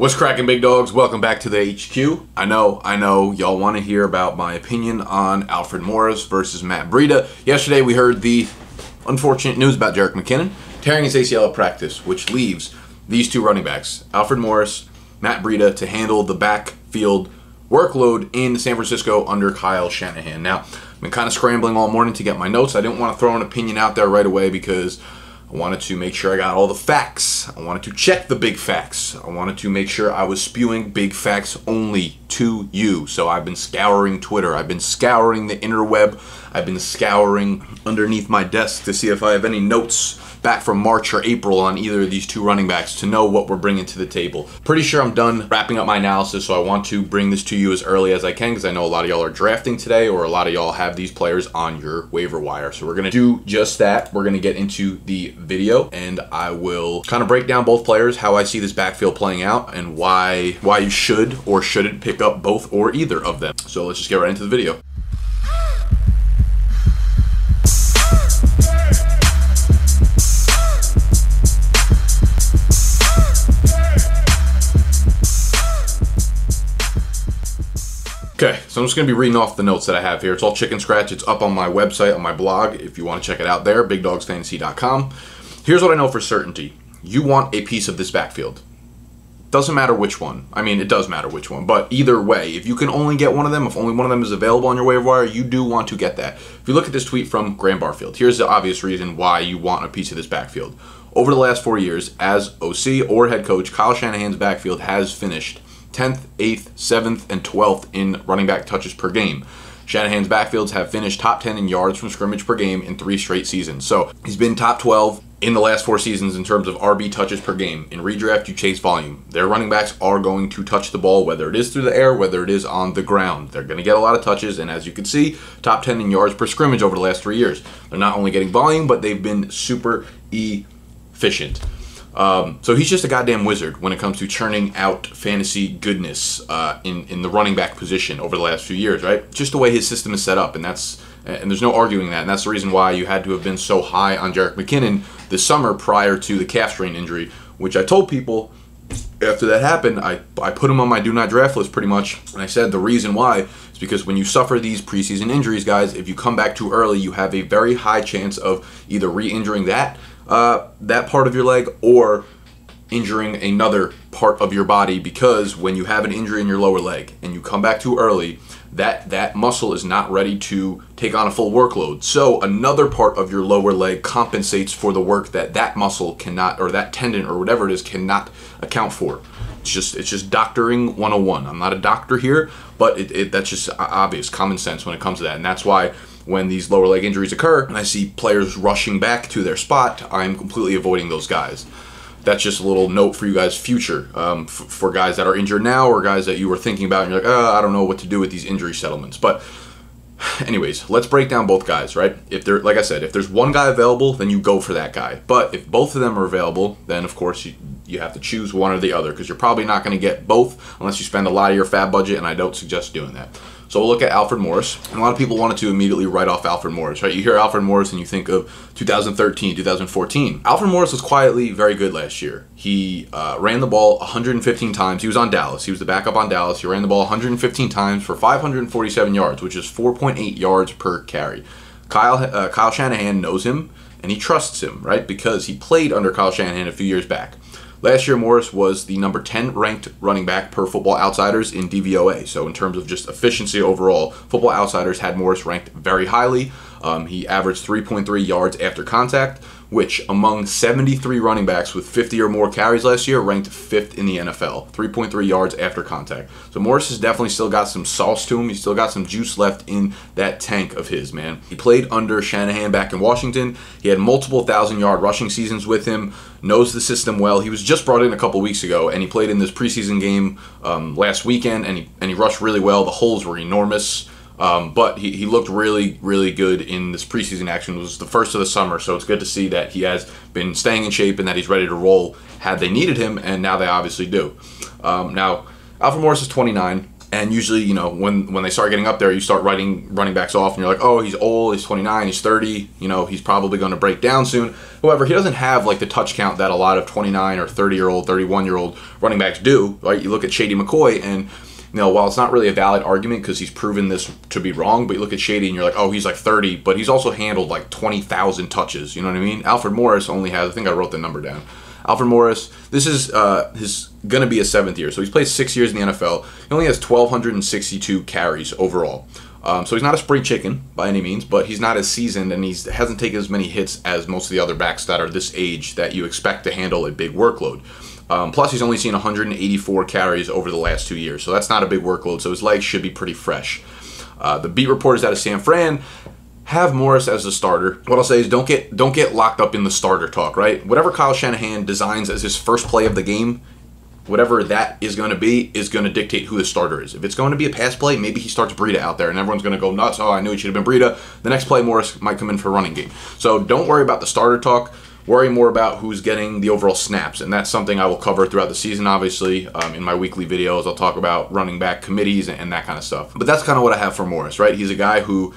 What's cracking, big dogs? Welcome back to the HQ. I know, I know, y'all want to hear about my opinion on Alfred Morris versus Matt Breida. Yesterday, we heard the unfortunate news about Jerick McKinnon tearing his ACL at practice, which leaves these two running backs, Alfred Morris, Matt Breida, to handle the backfield workload in San Francisco under Kyle Shanahan. Now, I've been kind of scrambling all morning to get my notes. I didn't want to throw an opinion out there right away because I wanted to make sure I got all the facts. I wanted to check the big facts. I wanted to make sure I was spewing big facts only to you. So I've been scouring Twitter. I've been scouring the interweb. I've been scouring underneath my desk to see if I have any notes back from March or April on either of these two running backs to know what we're bringing to the table. Pretty sure I'm done wrapping up my analysis, so I want to bring this to you as early as I can because I know a lot of y'all are drafting today or a lot of y'all have these players on your waiver wire. So we're going to do just that. We're going to get into the video and I will kind of break down both players, how I see this backfield playing out and why why you should or shouldn't pick up both or either of them. So let's just get right into the video. Okay, so I'm just going to be reading off the notes that I have here. It's all chicken scratch. It's up on my website, on my blog, if you want to check it out there, bigdogsfantasy.com. Here's what I know for certainty. You want a piece of this backfield. Doesn't matter which one. I mean, it does matter which one, but either way, if you can only get one of them, if only one of them is available on your waiver wire, you do want to get that. If you look at this tweet from Graham Barfield, here's the obvious reason why you want a piece of this backfield. Over the last four years, as OC or head coach, Kyle Shanahan's backfield has finished 10th, 8th, 7th, and 12th in running back touches per game. Shanahan's backfields have finished top 10 in yards from scrimmage per game in three straight seasons. So he's been top 12 in the last four seasons in terms of RB touches per game. In redraft, you chase volume. Their running backs are going to touch the ball, whether it is through the air, whether it is on the ground. They're going to get a lot of touches, and as you can see, top 10 in yards per scrimmage over the last three years. They're not only getting volume, but they've been super efficient. Um, so he's just a goddamn wizard when it comes to churning out fantasy goodness uh, in in the running back position over the last few years, right? Just the way his system is set up, and that's and there's no arguing that, and that's the reason why you had to have been so high on Jerick McKinnon this summer prior to the calf strain injury, which I told people after that happened, I, I put him on my do not draft list pretty much. And I said the reason why is because when you suffer these preseason injuries, guys, if you come back too early, you have a very high chance of either re injuring that uh, that part of your leg or injuring another part of your body because when you have an injury in your lower leg and you come back too early that that muscle is not ready to take on a full workload. So another part of your lower leg compensates for the work that that muscle cannot or that tendon or whatever it is cannot account for. It's just it's just doctoring 101 i'm not a doctor here but it, it, that's just obvious common sense when it comes to that. And that's why when these lower leg injuries occur and I see players rushing back to their spot, I'm completely avoiding those guys. That's just a little note for you guys' future um, f- for guys that are injured now or guys that you were thinking about and you're like, oh, I don't know what to do with these injury settlements. But anyways, let's break down both guys, right? If there, like I said, if there's one guy available, then you go for that guy. But if both of them are available, then of course you, you have to choose one or the other because you're probably not going to get both unless you spend a lot of your FAAB budget, and I don't suggest doing that. So we'll look at Alfred Morris. And a lot of people wanted to immediately write off Alfred Morris, right? You hear Alfred Morris and you think of 2013, 2014. Alfred Morris was quietly very good last year. He uh, ran the ball 115 times. He was on Dallas. He was the backup on Dallas. He ran the ball 115 times for 547 yards, which is 4.8 yards per carry. Kyle uh, Kyle Shanahan knows him and he trusts him, right? Because he played under Kyle Shanahan a few years back. Last year, Morris was the number 10 ranked running back per Football Outsiders in DVOA. So, in terms of just efficiency overall, Football Outsiders had Morris ranked very highly. Um, he averaged 3.3 yards after contact, which among 73 running backs with 50 or more carries last year ranked fifth in the NFL. 3.3 yards after contact. So Morris has definitely still got some sauce to him. He's still got some juice left in that tank of his, man. He played under Shanahan back in Washington. He had multiple thousand yard rushing seasons with him, knows the system well. He was just brought in a couple weeks ago, and he played in this preseason game um, last weekend, and he, and he rushed really well. The holes were enormous. Um, but he, he looked really, really good in this preseason action. It was the first of the summer, so it's good to see that he has been staying in shape and that he's ready to roll had they needed him, and now they obviously do. Um, now, Alfred Morris is 29. And usually, you know, when when they start getting up there, you start writing running backs off, and you're like, oh, he's old, he's 29, he's 30, you know, he's probably going to break down soon. However, he doesn't have like the touch count that a lot of 29 or 30 year old, 31 year old running backs do. Right? You look at Shady McCoy, and know, while it's not really a valid argument because he's proven this to be wrong, but you look at Shady and you're like, oh, he's like 30, but he's also handled like 20,000 touches. You know what I mean? Alfred Morris only has, I think I wrote the number down. Alfred Morris, this is uh, his going to be his seventh year. So he's played six years in the NFL. He only has 1,262 carries overall. Um, so he's not a spring chicken by any means, but he's not as seasoned and he hasn't taken as many hits as most of the other backs that are this age that you expect to handle a big workload. Um, plus, he's only seen 184 carries over the last two years, so that's not a big workload. So his legs should be pretty fresh. Uh, the beat reporters out of San Fran have Morris as the starter. What I'll say is don't get don't get locked up in the starter talk, right? Whatever Kyle Shanahan designs as his first play of the game, whatever that is going to be, is going to dictate who the starter is. If it's going to be a pass play, maybe he starts Breida out there, and everyone's going to go nuts. Oh, I knew it should have been Breida. The next play, Morris might come in for running game. So don't worry about the starter talk worry more about who's getting the overall snaps, and that's something I will cover throughout the season. Obviously, um, in my weekly videos, I'll talk about running back committees and, and that kind of stuff. But that's kind of what I have for Morris, right? He's a guy who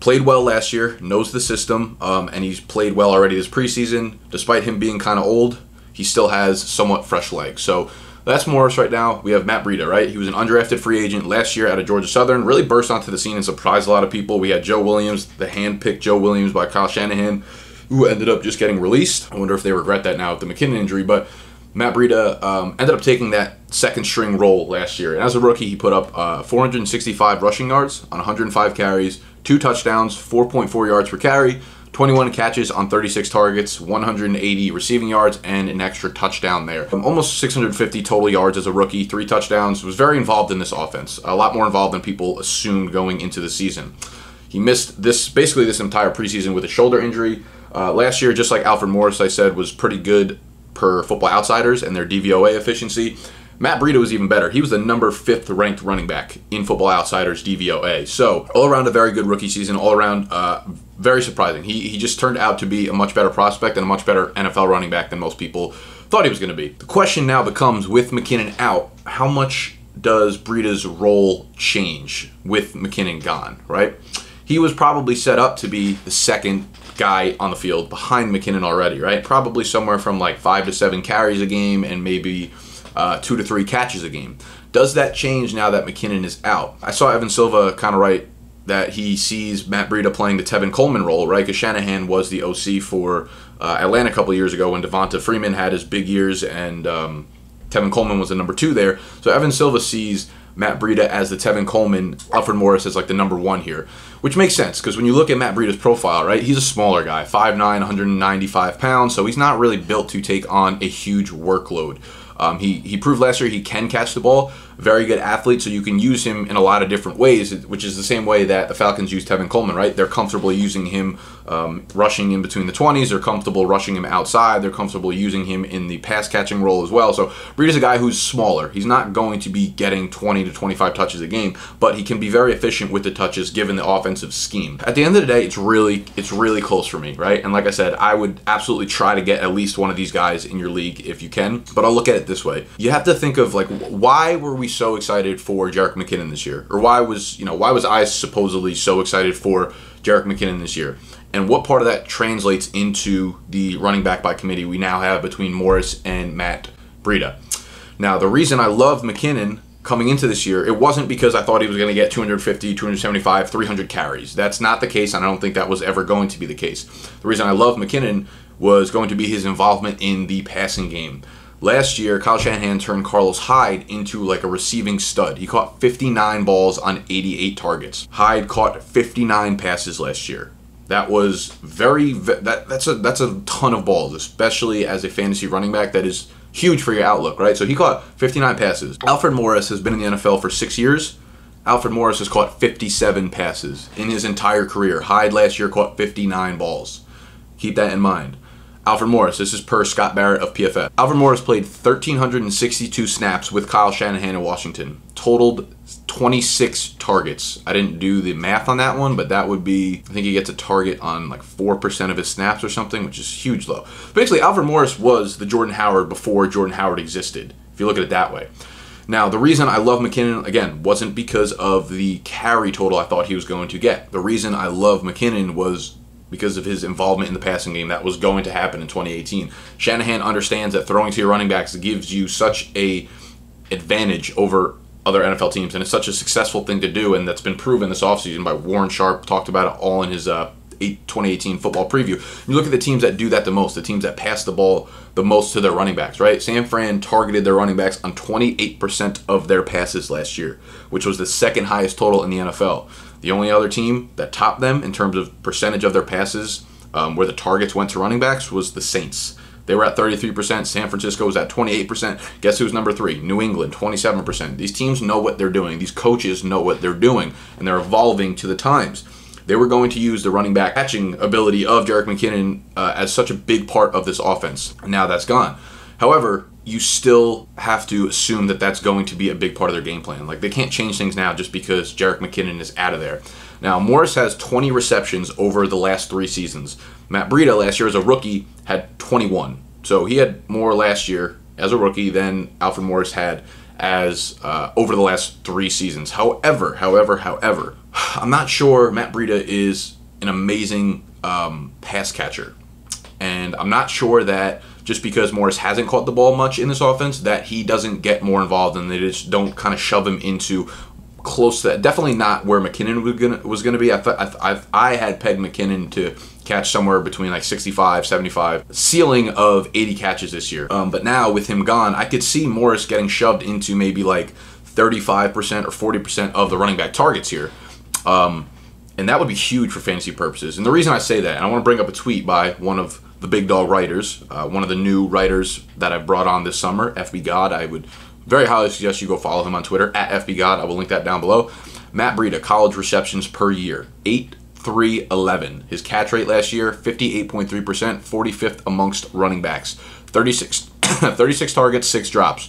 played well last year, knows the system, um, and he's played well already this preseason. Despite him being kind of old, he still has somewhat fresh legs. So that's Morris right now. We have Matt Breida, right? He was an undrafted free agent last year out of Georgia Southern. Really burst onto the scene and surprised a lot of people. We had Joe Williams, the hand-picked Joe Williams by Kyle Shanahan who ended up just getting released. I wonder if they regret that now with the McKinnon injury, but Matt Breida um, ended up taking that second string role last year. And as a rookie, he put up uh, 465 rushing yards on 105 carries, two touchdowns, 4.4 yards per carry, 21 catches on 36 targets, 180 receiving yards, and an extra touchdown there. Um, almost 650 total yards as a rookie, three touchdowns. Was very involved in this offense, a lot more involved than people assumed going into the season. He missed this basically this entire preseason with a shoulder injury. Uh, last year, just like Alfred Morris, I said, was pretty good per Football Outsiders and their DVOA efficiency. Matt Breida was even better. He was the number fifth ranked running back in Football Outsiders DVOA. So all around a very good rookie season. All around uh, very surprising. He he just turned out to be a much better prospect and a much better NFL running back than most people thought he was going to be. The question now becomes with McKinnon out, how much does Breida's role change with McKinnon gone? Right. He was probably set up to be the second guy on the field behind McKinnon already, right? Probably somewhere from like five to seven carries a game and maybe uh, two to three catches a game. Does that change now that McKinnon is out? I saw Evan Silva kind of write that he sees Matt Breida playing the Tevin Coleman role, right? Because Shanahan was the OC for uh, Atlanta a couple years ago when Devonta Freeman had his big years and um, Tevin Coleman was the number two there. So Evan Silva sees Matt Breida as the Tevin Coleman, Alfred Morris as like the number one here, which makes sense because when you look at Matt Breida's profile, right, he's a smaller guy, 5'9", 195 pounds, so he's not really built to take on a huge workload. Um, he, he proved last year he can catch the ball, very good athlete, so you can use him in a lot of different ways, which is the same way that the Falcons used Tevin Coleman, right? They're comfortable using him um, rushing in between the 20s, they're comfortable rushing him outside, they're comfortable using him in the pass catching role as well. So Breid is a guy who's smaller. He's not going to be getting 20 to 25 touches a game, but he can be very efficient with the touches given the offensive scheme. At the end of the day, it's really it's really close for me, right? And like I said, I would absolutely try to get at least one of these guys in your league if you can. But I'll look at it this way. You have to think of like why were we we so excited for Jerick McKinnon this year? Or why was, you know, why was I supposedly so excited for Jerick McKinnon this year? And what part of that translates into the running back by committee we now have between Morris and Matt Breida? Now, the reason I love McKinnon coming into this year, it wasn't because I thought he was going to get 250, 275, 300 carries. That's not the case, and I don't think that was ever going to be the case. The reason I love McKinnon was going to be his involvement in the passing game. Last year, Kyle Shanahan turned Carlos Hyde into like a receiving stud. He caught 59 balls on 88 targets. Hyde caught 59 passes last year. That was very that that's a that's a ton of balls, especially as a fantasy running back. That is huge for your outlook, right? So he caught 59 passes. Alfred Morris has been in the NFL for six years. Alfred Morris has caught 57 passes in his entire career. Hyde last year caught 59 balls. Keep that in mind. Alfred Morris. This is per Scott Barrett of PFF. Alfred Morris played 1,362 snaps with Kyle Shanahan in Washington. Totaled 26 targets. I didn't do the math on that one, but that would be, I think he gets a target on like 4% of his snaps or something, which is huge low. Basically, Alfred Morris was the Jordan Howard before Jordan Howard existed, if you look at it that way. Now, the reason I love McKinnon, again, wasn't because of the carry total I thought he was going to get. The reason I love McKinnon was because of his involvement in the passing game that was going to happen in 2018. Shanahan understands that throwing to your running backs gives you such a advantage over other NFL teams, and it's such a successful thing to do, and that's been proven this offseason by Warren Sharp, talked about it all in his uh, 2018 football preview. You look at the teams that do that the most, the teams that pass the ball the most to their running backs, right? San Fran targeted their running backs on 28% of their passes last year, which was the second highest total in the NFL. The only other team that topped them in terms of percentage of their passes um, where the targets went to running backs was the Saints. They were at 33%. San Francisco was at 28%. Guess who's number three? New England, 27%. These teams know what they're doing. These coaches know what they're doing, and they're evolving to the times. They were going to use the running back catching ability of Jerick McKinnon uh, as such a big part of this offense. Now that's gone. However, you still have to assume that that's going to be a big part of their game plan. Like they can't change things now just because Jerick McKinnon is out of there. Now Morris has 20 receptions over the last three seasons. Matt Breida last year as a rookie had 21. So he had more last year as a rookie than Alfred Morris had as uh, over the last three seasons. However, however, however, I'm not sure Matt Breida is an amazing um, pass catcher, and I'm not sure that just because Morris hasn't caught the ball much in this offense, that he doesn't get more involved and they just don't kind of shove him into close to that. Definitely not where McKinnon was was gonna be. I thought I, I had pegged McKinnon to catch somewhere between like 65, 75, ceiling of 80 catches this year. Um, but now with him gone, I could see Morris getting shoved into maybe like 35% or 40% of the running back targets here. Um, and that would be huge for fantasy purposes. And the reason I say that, and I want to bring up a tweet by one of the Big Dog writers, uh, one of the new writers that I've brought on this summer, FB God. I would very highly suggest you go follow him on Twitter at FB God. I will link that down below. Matt Breida, college receptions per year, 8, 3, 11. His catch rate last year, 58.3%, 45th amongst running backs. 36, 36 targets, 6 drops.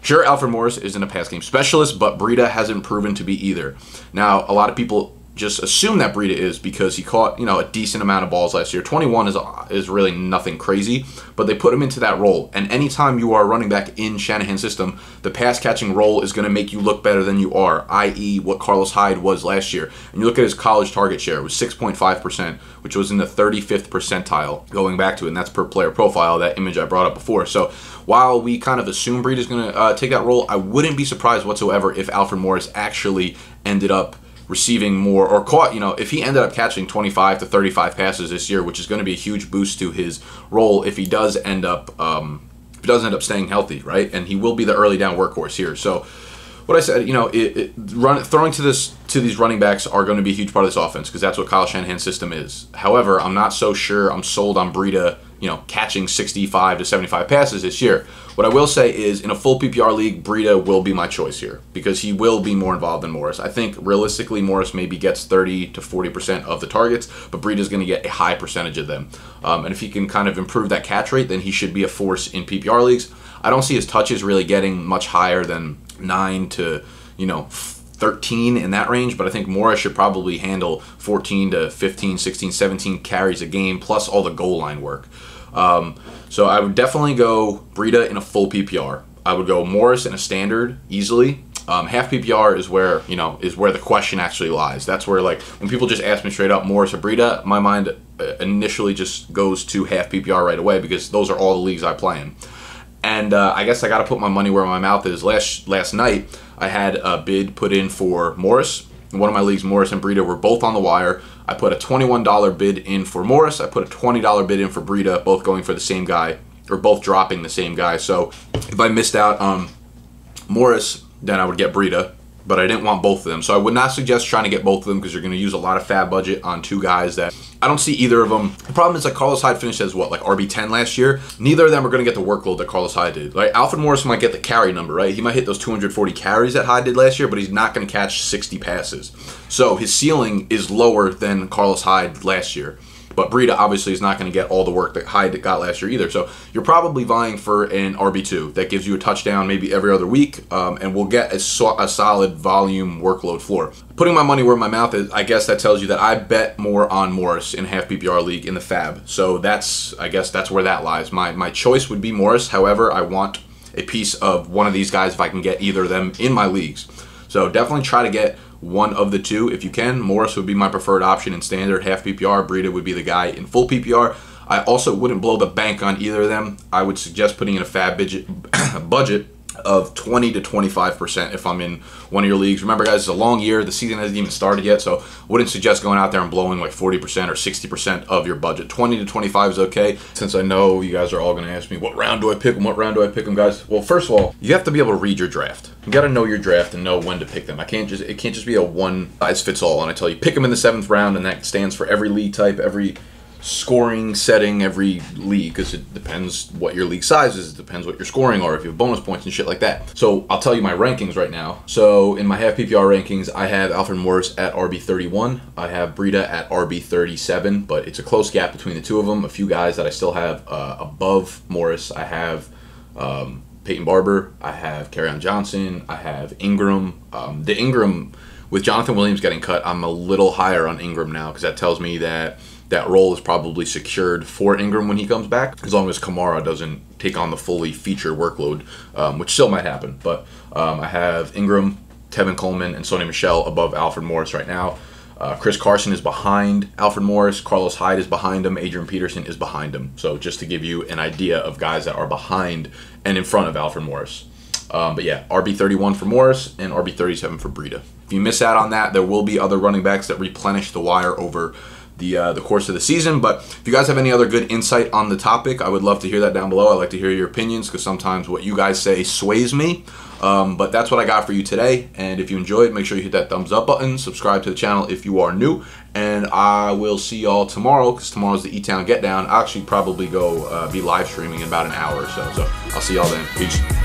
Sure, Alfred Morris isn't a pass game specialist, but Breida hasn't proven to be either. Now, a lot of people just assume that Breida is because he caught you know a decent amount of balls last year. 21 is is really nothing crazy, but they put him into that role. And anytime you are running back in Shanahan's system, the pass catching role is going to make you look better than you are, i.e., what Carlos Hyde was last year. And you look at his college target share, it was 6.5 percent, which was in the 35th percentile going back to it, and that's per player profile. That image I brought up before. So while we kind of assume Breida is going to uh, take that role, I wouldn't be surprised whatsoever if Alfred Morris actually ended up receiving more or caught, you know, if he ended up catching 25 to 35 passes this year, which is going to be a huge boost to his role if he does end up um, if he does end up staying healthy, right? And he will be the early down workhorse here. So what I said, you know, it, it, run, throwing to this to these running backs are going to be a huge part of this offense because that's what Kyle Shanahan's system is. However, I'm not so sure I'm sold on Breida, you know, catching 65 to 75 passes this year. What I will say is, in a full PPR league, Breida will be my choice here because he will be more involved than Morris. I think realistically, Morris maybe gets 30 to 40 percent of the targets, but is going to get a high percentage of them. Um, and if he can kind of improve that catch rate, then he should be a force in PPR leagues. I don't see his touches really getting much higher than nine to you know 13 in that range, but I think Morris should probably handle 14 to 15, 16, 17 carries a game plus all the goal line work. Um, so I would definitely go Breida in a full PPR. I would go Morris in a standard easily. Um, half PPR is where you know is where the question actually lies. That's where like when people just ask me straight up Morris or Breida, my mind uh, initially just goes to half PPR right away because those are all the leagues I play in. And uh, I guess I got to put my money where my mouth is. Last last night, I had a bid put in for Morris. In one of my leagues, Morris and Breida were both on the wire. I put a $21 bid in for Morris. I put a $20 bid in for Breida, both going for the same guy, or both dropping the same guy. So if I missed out on Morris, then I would get Breida but I didn't want both of them. So I would not suggest trying to get both of them because you're going to use a lot of FAAB budget on two guys that I don't see either of them. The problem is that Carlos Hyde finished as what, like RB10 last year? Neither of them are going to get the workload that Carlos Hyde did. Like Alfred Morris might get the carry number, right? He might hit those 240 carries that Hyde did last year, but he's not going to catch 60 passes. So his ceiling is lower than Carlos Hyde last year. But Breida obviously is not going to get all the work that Hyde got last year either. So you're probably vying for an RB2 that gives you a touchdown maybe every other week um, and will get a, so- a solid volume workload floor. Putting my money where my mouth is, I guess that tells you that I bet more on Morris in half PPR league in the FAAB. So that's, I guess that's where that lies. My, my choice would be Morris. However, I want a piece of one of these guys if I can get either of them in my leagues. So definitely try to get one of the two if you can. Morris would be my preferred option in standard half PPR. Breida would be the guy in full PPR. I also wouldn't blow the bank on either of them. I would suggest putting in a FAAB budget of 20 to 25% if I'm in one of your leagues. Remember, guys, it's a long year. The season hasn't even started yet, so wouldn't suggest going out there and blowing like 40% or 60% of your budget. 20 to 25 is okay. Since I know you guys are all going to ask me, what round do I pick them? What round do I pick them, guys? Well, first of all, you have to be able to read your draft. You got to know your draft and know when to pick them. I can't just it can't just be a one size fits all. And I tell you, pick them in the seventh round, and that stands for every league type, every scoring setting every league because it depends what your league size is. It depends what you're scoring are, if you have bonus points and shit like that. So I'll tell you my rankings right now. So in my half PPR rankings, I have Alfred Morris at RB31. I have Breida at RB37, but it's a close gap between the two of them. A few guys that I still have uh, above Morris. I have um, Peyton Barber. I have Kerryon Johnson. I have Ingram. Um, the Ingram with Jonathan Williams getting cut, I'm a little higher on Ingram now because that tells me that that role is probably secured for Ingram when he comes back, as long as Kamara doesn't take on the fully feature workload, um, which still might happen. But um, I have Ingram, Tevin Coleman, and Sony Michel above Alfred Morris right now. Uh, Chris Carson is behind Alfred Morris. Carlos Hyde is behind him. Adrian Peterson is behind him. So just to give you an idea of guys that are behind and in front of Alfred Morris. Um, but yeah, RB31 for Morris and RB37 for Breida. If you miss out on that, there will be other running backs that replenish the wire over the uh, the course of the season. But if you guys have any other good insight on the topic, I would love to hear that down below. I like to hear your opinions because sometimes what you guys say sways me. Um, but that's what I got for you today. And if you enjoyed, make sure you hit that thumbs up button. Subscribe to the channel if you are new. And I will see y'all tomorrow because tomorrow's the E-Town Get Down. I'll actually probably go uh, be live streaming in about an hour or so. So I'll see y'all then. Peace.